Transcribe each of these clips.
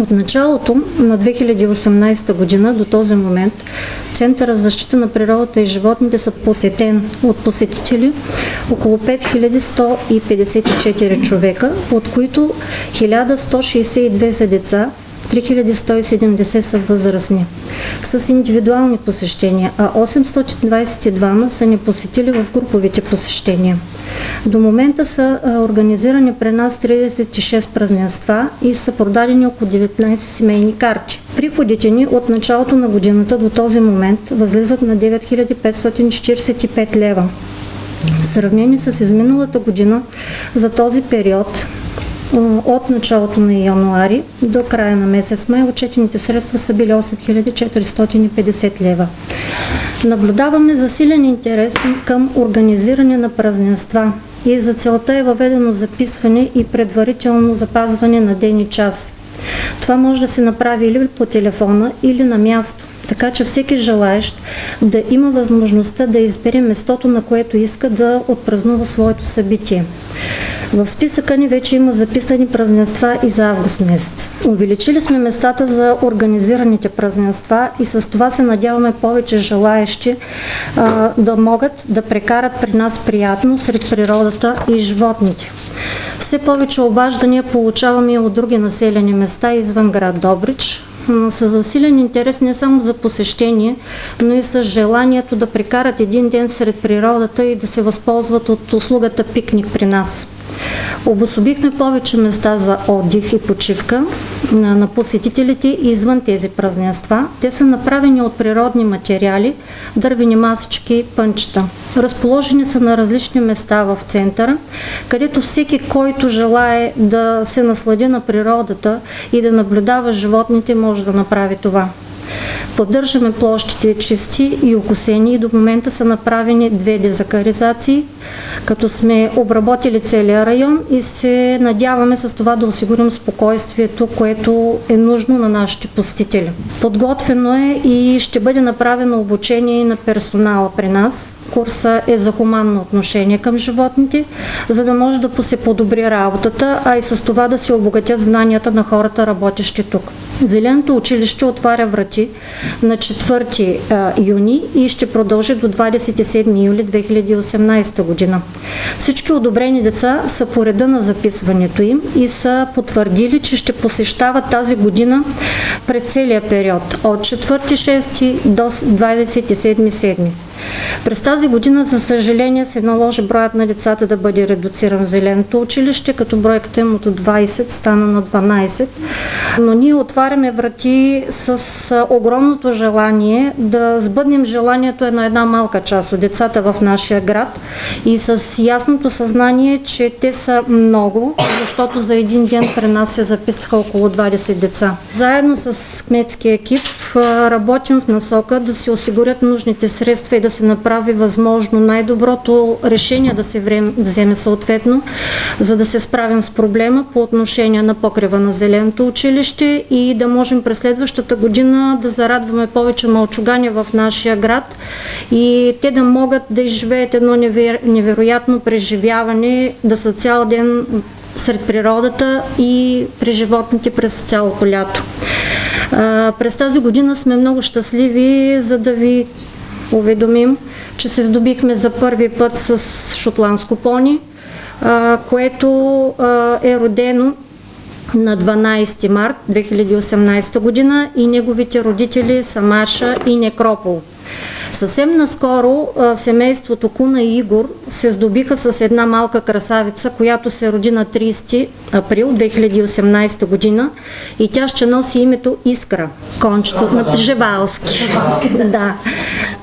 От началото на 2018 година до този момент Центъра за защита на природата и животните са посетен от посетители около 5154 човека, от които 1162 са деца, 3170 са възрастни с индивидуални посещения, а 822 са ни посетили в груповите посещения. До момента са организирани при нас 36 празненства и са продадени около 19 семейни карти. Приходите ни от началото на годината до този момент възлизат на 9545 лева. В сравнение с изминалата година за този период от началото на януари до края на месец май отчетените средства са били 8450 лева. Наблюдаваме засилен интерес към организиране на празненства и за целта е въведено записване и предварително запазване на ден и час. Това може да се направи или по телефона, или на място. Така че всеки желаещ да има възможността да избере местото, на което иска да отпразнува своето събитие. В списъка ни вече има записани празненства и за август месец. Увеличили сме местата за организираните празненства и с това се надяваме повече желаещи а, да могат да прекарат при нас приятно сред природата и животните. Все повече обаждания получаваме и от други населени места извън град Добрич, с засилен интерес не само за посещение, но и с желанието да прекарат един ден сред природата и да се възползват от услугата пикник при нас. Обособихме повече места за отдих и почивка на посетителите извън тези празненства. Те са направени от природни материали, дървени масички, пънчета. Разположени са на различни места в центъра, където всеки, който желае да се наслади на природата и да наблюдава животните, може да направи това. Поддържаме площите чисти и окосени и до момента са направени две дезакаризации, като сме обработили целия район и се надяваме с това да осигурим спокойствието, което е нужно на нашите посетители. Подготвено е и ще бъде направено обучение на персонала при нас. Курса е за хуманно отношение към животните, за да може да се подобри работата, а и с това да се обогатят знанията на хората, работещи тук. Зеленото училище отваря врати на 4 юни и ще продължи до 27 юли 2018 година. Всички одобрени деца са по реда на записването им и са потвърдили, че ще посещават тази година през целия период от 4-6 до 27-7. През тази година, за съжаление, се наложи броят на децата да бъде редуциран в зеленото училище, като бройката им от 20 стана на 12. Но ние отваряме врати с огромното желание да сбъднем желанието е на една малка част от децата в нашия град и с ясното съзнание, че те са много, защото за един ден при нас се записаха около 20 деца. Заедно с кметския екип работим в насока да се осигурят нужните средства и да се направи възможно най-доброто решение да се вземе съответно, за да се справим с проблема по отношение на покрива на Зеленото училище и да можем през следващата година да зарадваме повече малчугани в нашия град и те да могат да изживеят едно невероятно преживяване, да са цял ден сред природата и при животните през цялото лято. През тази година сме много щастливи, за да ви уведомим, че се здобихме за първи път с шотландско пони, което е родено на 12 март 2018 година и неговите родители са Маша и Некропол. Съвсем наскоро семейството Куна и Игор се здобиха с една малка красавица, която се роди на 30 април 2018 година и тя ще носи името Искра, кончето на Прижевалски. да.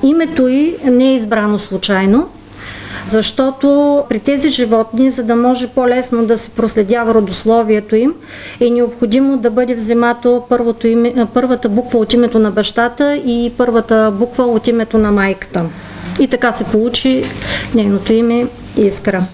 Името й не е избрано случайно защото при тези животни, за да може по-лесно да се проследява родословието им, е необходимо да бъде вземато име, първата буква от името на бащата и първата буква от името на майката. И така се получи нейното име Искра.